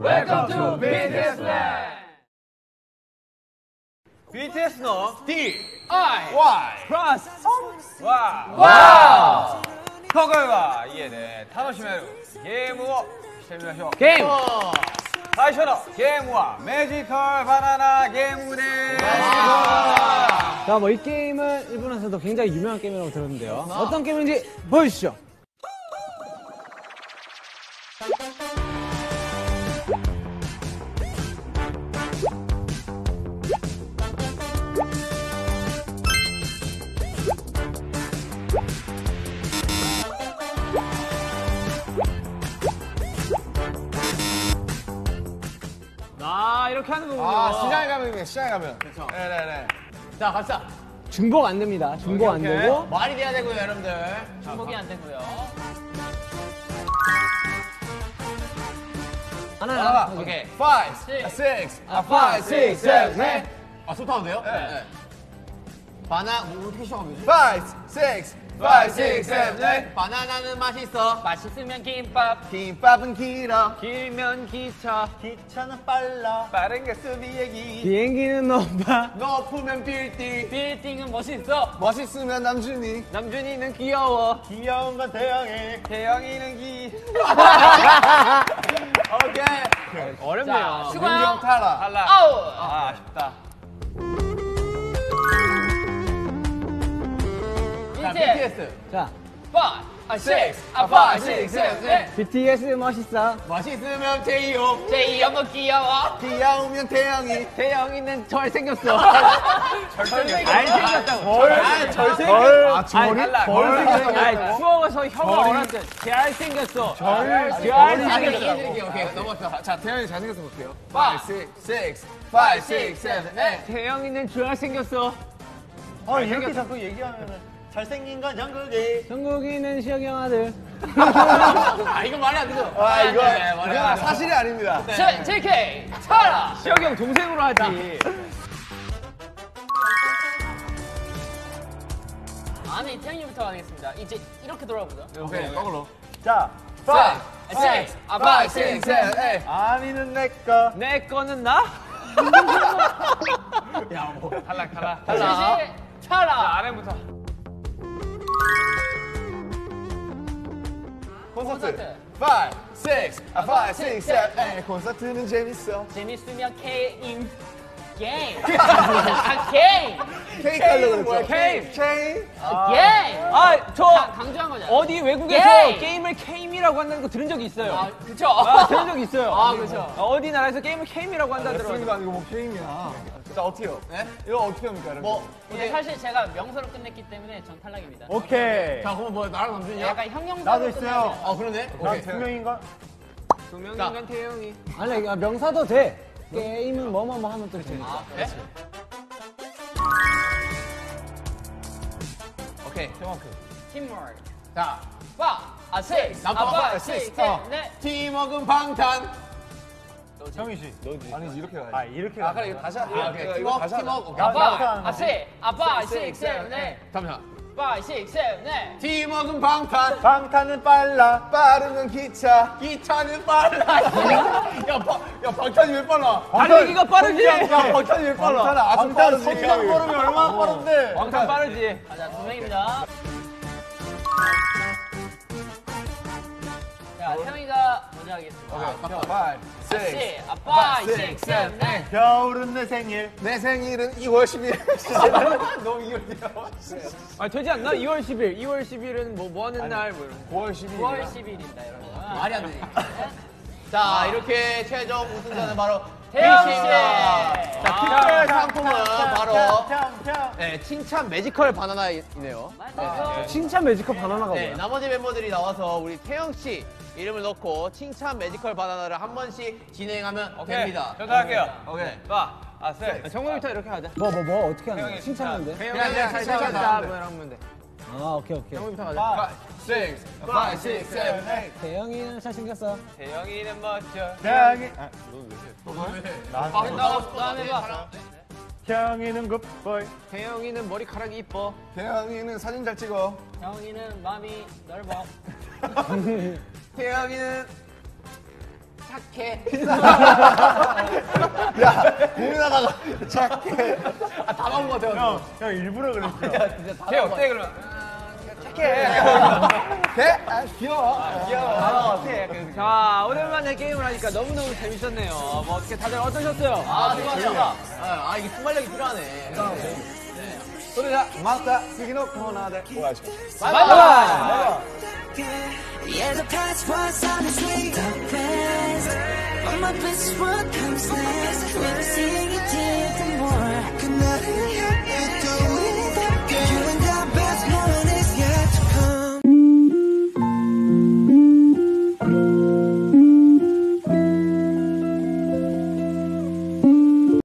Welcome to BTS Land. BTS 너 D I Y. 플러스 와 와우 터걸과 이에네 타노시메루 게임으로 시작해보시오. 게임. 사이셔로 게임과 매지컬 바나나 게임무대 자 뭐 이 게임은 일본에서도 굉장히 유명한 게임이라고 들었는데요. 아. 어떤 게임인지 보여주시죠. 이렇게 하는 거군요. 아 시장에 가면 시장에 가면 그렇죠 네네네 자 갑시다. 중복 안 됩니다. 중복 안 오케이, 오케이. 되고. 말이 돼야 되고요 여러분들. 중복이 안 되고요. 하나, 하나 하나. 오케이. 5 6 아, 5 6 7 8 아 소타도 돼요? 네. 바나 뭐 어떻게 시작하면 되지? 5 6 5 6 7 8 바나나는 맛있어. 맛있으면 김밥. 김밥은 길어 길면 기차. 기차는 빨라 빠른 게 수비 얘기 비행기는 높아. 높으면 빌딩 빌딩은 멋있어. 멋있으면 남준이 남준이는 귀여워. 귀여운 건 태영이 태영이는 기 오케이 어렵네요. 형 탈락 탈락 아우. 아 아쉽다 BTS. 자, 5, 아, 6, 아, 5, 6, 7, 8. BTS 멋있어. 멋있으면 태용 제이 엄마 귀여워. 귀여우면 태영이. 태영이는 잘생겼어. 잘생겼다고. 아, 잘생겼 아 저리 아니, 추워서 혀가 얼었어. 잘생겼어. 잘생겼다고 잘생겼어. 오케이, 넘어가. 자 태영이 잘생겼어 볼게요? 5 6 6 5 6 7 8 태영이는 잘생겼어. 어, 이렇게 자꾸 얘기하면 잘생긴 건 정국이. 정국이는 시혁이 형 아들. 아, 이거 말이 안 되죠? 아 이거 네, 안 돼. 사실이 아닙니다 제- JK, 차라. 시혁이 형 동생으로 하지. 아니, 태영이부터 하겠습니다. 이제 이렇게 돌아보죠. 오케이 거꾸로 자, 5 6, 아, 5 5, 6 6, 7 8 아미는 내 거. 내 거는 나? 탈락 탈락 탈락. 차라. 아래부터 콘서트. 5 6 아, 5 6 7 8 콘서트는 재밌어. 재밌으면 게임. 게임. 아, 게임. 케이크 하려고 그랬죠 게임. 케이크 게임. 아, 저 강- 강조한 거잖아. 어디 외국에서 게임. 게임을 게임이라고 한다는 거 들은 적이 있어요. 아, 그쵸. 아, 들은 적 있어요. 아, 그쵸. 어, 어디 나라에서 게임을 게임이라고 한다 들어. 레슬링도 아니고 뭐 게임이야 자 어떻게요? 네? 이거 어떻게 합니까 여러분? 뭐, 근데 사실 제가 명서로 끝냈기 때문에 전 탈락입니다. 오케이. 자, 그러면 뭐 나랑 남준이야? 약간 형용사로 나도 있어요. 아, 그러네? 난두 명인가? 두 명인간 태영이. 아니, 아, 아, 명사도 돼. 게임은 뭐뭐뭐 하면 또 재밌어. 아, 그래? 오케이 테마크 팀워크. 자 빠, 아, 세, 나도 아빠, 아빠, 세, 어. 넷. 팀워크는 방탄 형이 씨. 아니지 이렇게 가야지 아, 이렇게. 아 그래 이거 다시 하자 아, 이거 팀워크, 다시 하자. 팀워크. 아빠, 아. 세, 아빠, 세, six, 세, seven, 넷. 잠시만 빠, 세, 세, 넷. 팀워크는 방탄 방탄은 빨라. 빠르면 기차 기차는 빨라 야, 바, 야 방탄이 왜 빨라 달리기가 빠르지? 야 방탄이 왜 빨라 방탄 아주 방탄 빠르지 성장 걸음이 얼마나 빠른데. 왕탄 빠르지. 아, 자, 두 명입니다. 자, 태영이가 먼저 하겠습니다. 오케이 5 6 세, 아빠, 세, 세, 넷. 겨울은 내 생일. 내 생일은 2월 10일 너무 이거야 아, 되지 않나? 2월 10일. 2월 10일은 뭐, 뭐 하는 날, 뭐 이런 거. 9월 10일 9월 10일입니다, 여러분. 말이 안 되네. 자, 이렇게 최종 우승자는 바로 태영 씨. 자, 특별 상품은 바로. 네, 칭찬 매지컬 바나나이네요. 칭찬 매지컬 바나나가 네, 뭐야? 나머지 멤버들이 나와서 우리 태영 씨 이름을 넣고 칭찬 매지컬 바나나를 한 번씩 진행하면 됩니다. 저도 할게요 오케이. 아 세. 정국부터 이렇게 하자. 뭐, 뭐, 뭐, 어떻게 하는 거야? 칭찬하는데? 그냥 칭찬 칭찬 칭찬 다뭐 하면 돼. 아, 오케이, 오케이. 정국부터 가자. 5 6 5 6 7 8 대영이는 잘생겼어. 태영이는 멋져 태양이. 아, 아, 나. 나 다음에 봐. 태양이는 굿보이. 대영이는 머리카락이 이뻐. 태영이는 사진 잘 찍어 태영이는 마음이 넓어. 태영이는 착해. 야, 고민하다가 착해. 아, 다 나온 것 같아요. 형, 형 일부러. 야, 진짜 다걔 나온 것 어때 같아요. 그러면? 돼? 아, 귀여워. 아, 어때? 약간 자, 오랜만에 게임을 하니까 너무너무 재밌었네요. 뭐 어떻게 다들 어떠셨어요? 아, 좋았다. 아, 아, 이게 순발력이 필요하네. それではまた次のコーナーでお会いしましょう。 바이바이! Yeah, the past was honestly the best. But my best what comes next. Never seeing it different more.